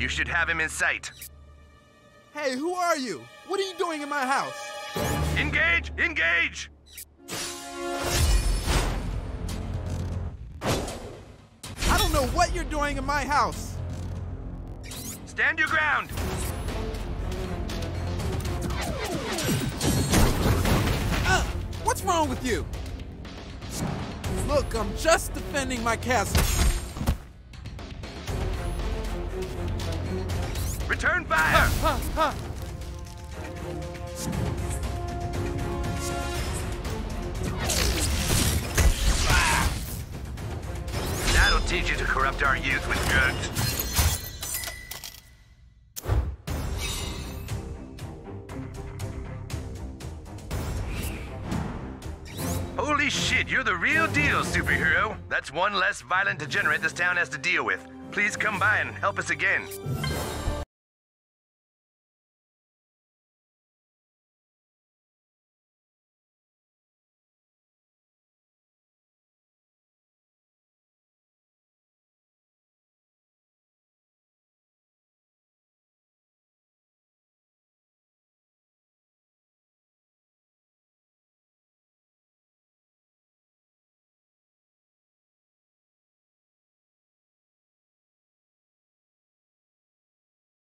You should have him in sight. Hey, who are you? What are you doing in my house? Engage! Engage! I don't know what you're doing in my house. Stand your ground! Uh, what's wrong with you? Look, I'm just defending my castle. Return fire! That'll teach you to corrupt our youth with drugs. Holy shit, you're the real deal, superhero. That's one less violent degenerate this town has to deal with. Please come by and help us again.